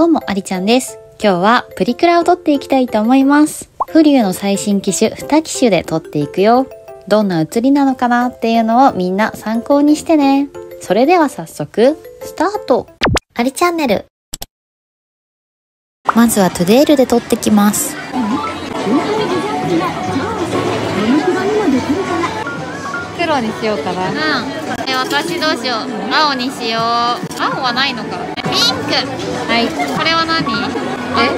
どうも、ありちゃんです。今日はプリクラを撮っていきたいと思います。フリューの最新機種2機種で撮っていくよ。どんな写りなのかなっていうのをみんな参考にしてね。それでは早速、スタートありチャンネルまずはトゥデイルで撮ってきます。黒にしようかな。うん。え、私どうしよう。青にしよう。青はないのか。はい。これは何？え？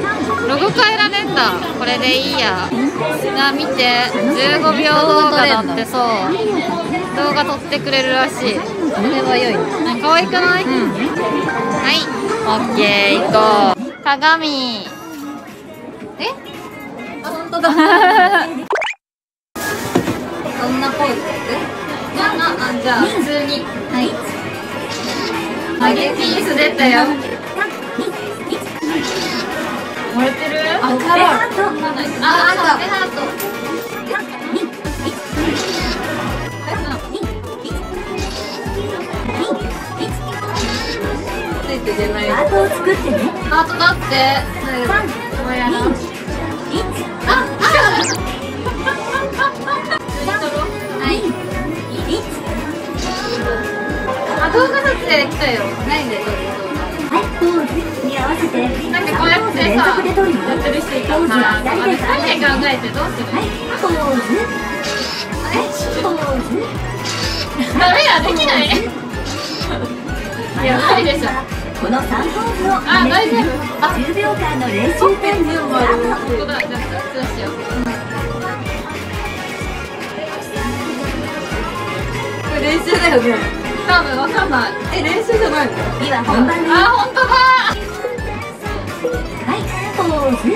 ロゴ変えられんだ。これでいいや。な見て。15秒動画だってそう。動画撮ってくれるらしい。これは良い。ね。可愛くない、はい。オッケー行こう。鏡。え？あ、本当だ。どんなポーズ？じゃあなあじゃあ普通に。はい。ハゲピース出たよ漏れてる？あ。あ、あ、あ、ベハート。ついて出ない。ハートだって。これやな。あ、あ。はい。あ、動画撮影来たよ。何で撮るなんかこうやってさ、やってる人いたから、あれ二人で考えてどうするダメだ、できないや、無理でしょ。この3ポーズをあ、大丈夫。あ、10秒間の練習タイムスタートここだ、じゃあ、どうしよう。これ練習だよね。多分わ。かんない。え、練習じゃない。のでは本番ですあ、本当だ。はい。ポーズ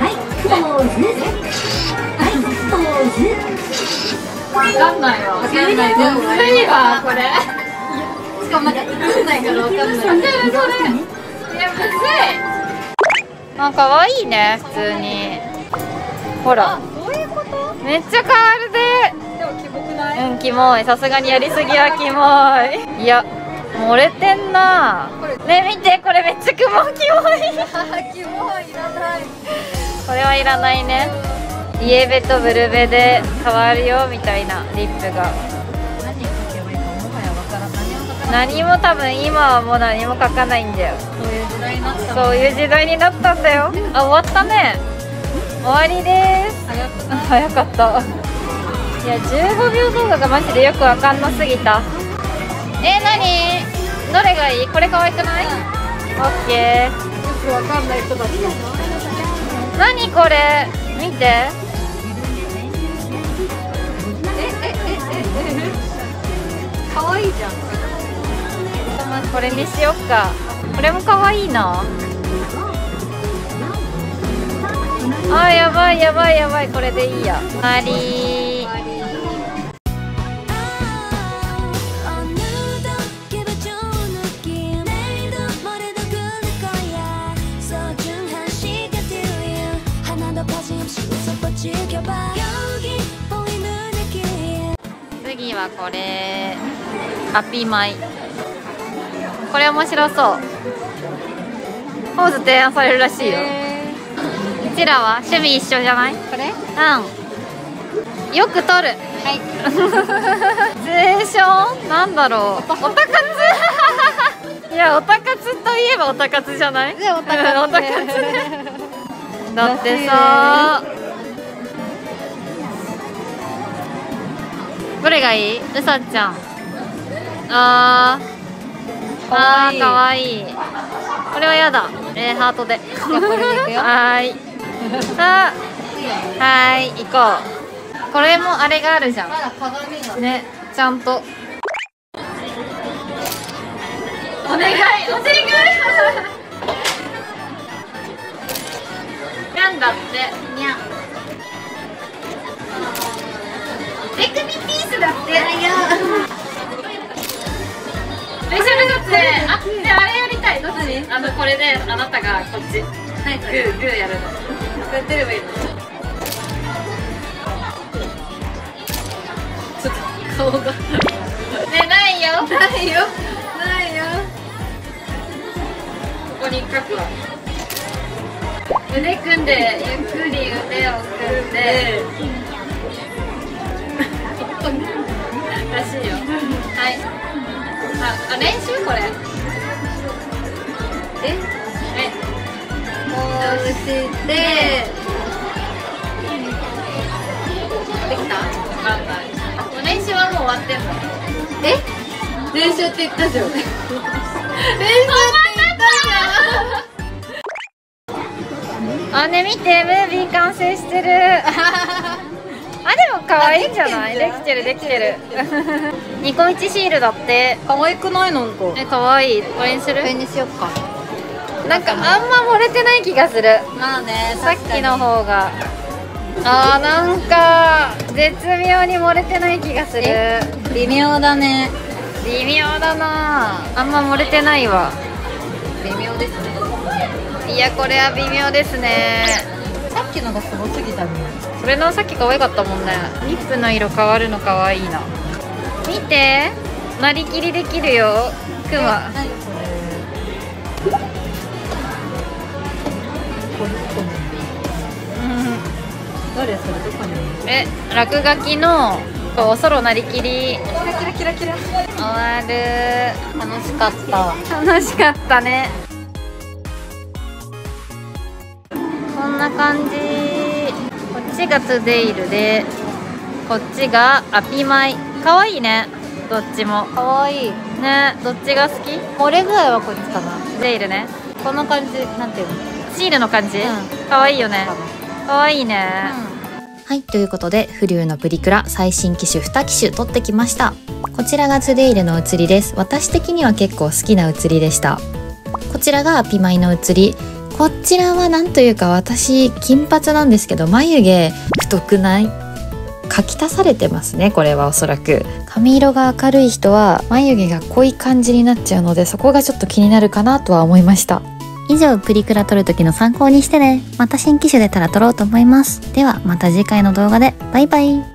はい。ポーズはい。ポーズわかんない。わ。わかんない。でも無理わ、これ。しかもなんか、わかんない。からわかんない。わかる、それ。い。や、むずい。あ、可愛い。ね、普通に。ほら。どうい。うことめっちゃ変わるで。うん、キモい。さすがにやりすぎはキモい。いや、漏れてんな。ね、見て、これめっちゃ雲キモい。あ、キモ いらない。これはいらないね。イエベとブルベで変わるよみたいなリップが。何も多分今はもう何も書かないんだよ。そういう時代になったそういう時代になったんだよ。あ、終わったね。終わりです。早かった。いや、15秒動画がマジでよくわかんなすぎた。え、なにどれがいい？これ可愛くない、オッケー。よくわかんない人だった。なにこれ？見て。え、え、え、え、え、可愛いじゃん。これにしよっか。これも可愛いな。あ、やばいやばいやばい。これでいいや。終わり次はこれ。ハッピーマイ。これ面白そう。ポーズ提案されるらしいよ、うちらは趣味一緒じゃない？これ？うん。よく撮る。はい。シチュエーションなんだろう。オタ活いやオタ活といえばオタ活じゃない？オタ活うんオタ活だってさどれがいい？うさちゃん。あー。あーかわい。いこれはやだ。えー、ハートで。はーいさあ。はーい行こう。これもあれがあるじゃん。ねちゃんと。お願い。お願い。なんだって。にゃエクミピースだって。スペシャル撮影あであれやりたいどっち？あのこれであなたがこっち。何グーグーやるの。やってればいいの。ちょっと顔が。ねないよ。ないよ。ないよ。こに書くわ。腕組んでゆっくり腕を組んでらしいよはいああ練習これええこうして。できたわかんないもう練習はもう終わって。んのえ練習って。言ったじゃん練習って。言ったじゃんあね見て。ムービー完成して。るでも可愛いんじゃない？できてるできてるニコイチシールだって？可愛くないなんかえ可愛い？これにする？これにしよっか。なんかあんま漏れてない気がする。まあねさっきの方が。あーなんか絶妙に漏れてない気がする。微妙だね。微妙だな。あんま漏れてないわ。微妙ですね。いやこれは微妙ですねきのがすごすぎたね。それのさっき可愛かったもんね。リップの色変わるの可愛いな。見て。なりきりできるよ。クマ何これ？これどこに誰それどこにえ落書きのおソロなりきり。キラキラキラキラ。終わる。楽しかった。楽しかったねな感じ。こっちがトゥデイルでこっちがアピマイ。可愛いねどっちも。かわいい。ねどっちが好き？漏れ具合はこっちかな。デイルね。こんな感じなんていうの？シールの感じ、うん。可愛いよね。可愛いね、はい、ということで、フリューのプリクラ最新機種2機種取ってきました。こちらがトゥデイルの写りです。私的には結構好きな写りでした。こちらがアピマイの写り。こちらはなんというか私、金髪なんですけど、眉毛太くない？書き足されてますね、これはおそらく。髪色が明るい人は眉毛が濃い感じになっちゃうので、そこがちょっと気になるかなとは思いました。以上、プリクラ撮る時の参考にしてね。また新機種出たら撮ろうと思います。では、また次回の動画で。バイバイ。